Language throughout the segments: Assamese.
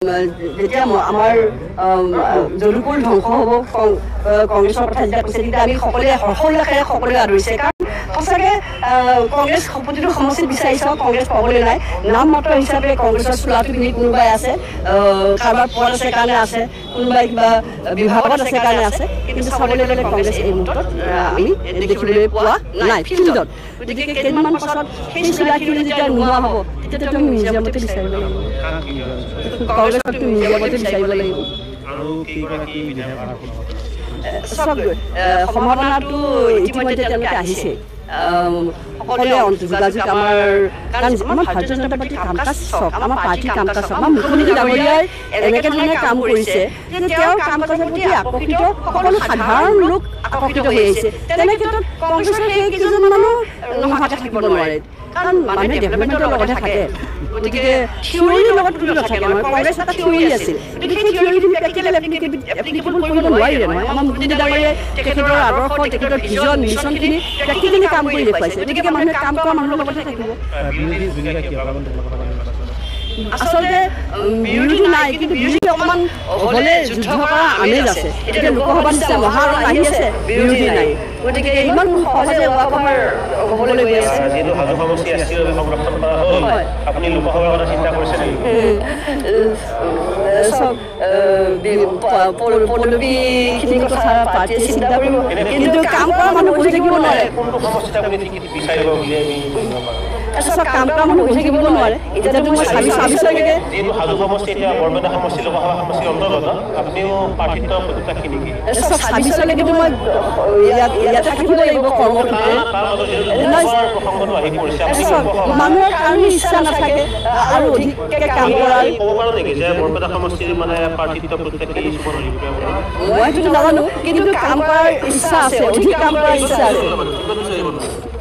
যেতিয়া আমাৰ যদুপুৰ ধ্বংস হ'ব কংগ্ৰেছৰ কথা যেতিয়া কৈছে তেতিয়া আমি সকলোৱে হৰ্ষোল্লাসেৰে সকলোৱে আদৰিছে। সঁচাকৈ কংগ্ৰেছ প্ৰতিটো সমষ্টিত বিচাৰি চাওঁ কংগ্ৰেছ পাবলৈ নাই। নাম মাত্ৰ হিচাপে কংগ্ৰেছৰ চোলাটো পিন্ধি কোনোবাই আছে কাৰোবাৰ পদ আছে কাৰণে আছে কোনোবাই কিবা বিভাগত আছে কাৰণে আছে কিন্তু চাবলৈ গ'লে কংগ্ৰেছ এই মুহূৰ্তত আমি দেখিবলৈ পোৱা নাই ফিল্ডত। গতিকে কেইদিনমান পাছত সেই চোলাখিনি যেতিয়া নোহোৱা হ'ব তেতিয়াতো আমি মিউজিয়ামতে বিচাৰিব লাগিব। কংগ্ৰেছক মিউজিয়ামতে বিচাৰিব লাগিব। চাওক আহ, সম্ভাৱনাটো ইতিমধ্যে তেওঁলোকে আহিছে। আহ, সকলোৱে অন্ত- যোগাযোগ আমাৰ কাৰণ আমাৰ ভাৰতীয় জনতা পাৰ্টীৰ কাম কাজ চাওক আমাৰ পাৰ্টীৰ কাম কাজ চাওক আমাৰ মুখ্যমন্ত্ৰী ডাঙৰীয়াই এনেকে ধৰণে কাম কৰিছে যে তেওঁৰ কাম কাজৰ প্ৰতি আকৰ্ষিত সকলো সাধাৰণ লোক আকৰ্ষিত হৈ আহিছে। তেনে ক্ষেত্ৰত কংগ্ৰেছৰ সেই কেইজন মানুহ নোহোৱাকৈ থাকিব নোৱাৰে। কাৰণ মানুহে ডেভেলপমেণ্টৰ লগতহে থাকে। গতিকে থিয়ৰীৰ লগত কোনো নাথাকে। নহয় কংগ্ৰেছ এটা থিয়ৰী আছিল। গতিকে সেই থিয়ৰীখিনি প্ৰেক্টিকেল এপ্লিকেবল কৰিব নোৱাৰিলে নহয় আমাৰ মুখ্যমন্ত্ৰী ডাঙৰীয়াই তেখেতৰ আদৰ্শ তেখেতৰ ভিজন মিছনখিনি প্ৰেক্টিকেলি কাম কৰি দেখুৱাইছে। গতিকে মানুহে কাম কৰা মানুহৰ লগতে থাকিব। আচলতে বিৰোধী নাই কিন্তু বিৰোধী অকণমান হ'লে যুদ্ধ কৰা আমেজ আছে। এতিয়া লোকসভা নিচিনা মহাৰণ আহি আছে বিৰোধী নাই। গতিকে ইমান সহজে গৈ আছে। কথা পাৰ্টীয়ে চিন্তা কৰিব। কিন্তু কাম কৰা মানুহ বহি থাকিব নোৱাৰে। কোনটো সমষ্টিত আপুনি টিকেট বিচাৰিব বুলি আমি ধৰিব পাৰোঁ? চব কাম কৰা মানুহ বহি থাকিব নোৱাৰে এতিয়াতো মই ছাব্বিছ ছাব্বিছলৈকে যিহেতু হাজো সমষ্টি এতিয়া বৰপেটা সমষ্টি লোকসভা সমষ্টিৰ অন্তৰ্গত আপুনিও প্ৰাৰ্থিত্ব প্ৰত্যাশী নেকি চব ছাব্বিছলৈকেতো মই ইয়াত ইয়াত থাকিব লাগিব কৰ্মসূত্ৰে তাৰ মাজত যিহেতু লোকসভাৰ প্ৰসংগটো আহি পৰিছে আপুনি চব লোকসভা মানুহৰ কাৰণে ইচ্ছা নাথাকে আৰু অধিককে কাম কৰাৰ আমি ক'ব পাৰোঁ নেকি যে বৰপেটা সমষ্টিৰ মানে প্ৰাৰ্থিত্ব প্ৰত্যাশী সুমন হৰিপ্ৰিয়া বুলি? মইতো নাজানো কিন্তু কাম কৰাৰ ইচ্ছা আছে অধিক কাম কৰাৰ ইচ্ছা আছে।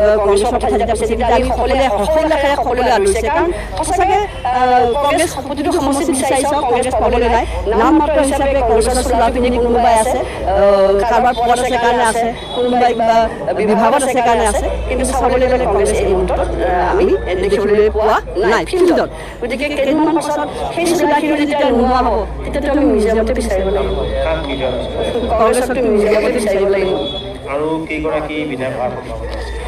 কংগ্ৰেছৰ কথা যেতিয়া কৈছে তেতিয়া আমি সকলোৱে হৰ্ষোল্লাসেৰে সকলোৱে আদৰিছে কাৰণ সঁচাকৈ আহ, কংগ্ৰেছ প্ৰতিটো সমষ্টিত বিচাৰি চাওঁ কংগ্ৰেছ পাবলৈ নাই নাম মাত্ৰ হিচাপে কংগ্ৰেছৰ চোলা পিন্ধি কোনোবাই আছে আহ, কাৰোবাৰ পদ আছে কাৰণে আছে কোনোবাই কিবা বিভাগত আছে কাৰণে আছে কিন্তু চাবলৈ গ'লে কংগ্ৰেছ এই মুহূৰ্তত আহ, আমি দেখিবলৈ পোৱা নাই ফিল্ডত গতিকে কেইদিনমান পাছত সেই চোলাখিনি যেতিয়া নোহোৱা হ'ব তেতিয়াতো আমি মিউজিয়ামতে বিচাৰিব লাগিব কাক বিধান কংগ্ৰেছক মিউজিয়ামতে বিচাৰিব লাগিব আৰু কেইগৰাকী বিধায়ক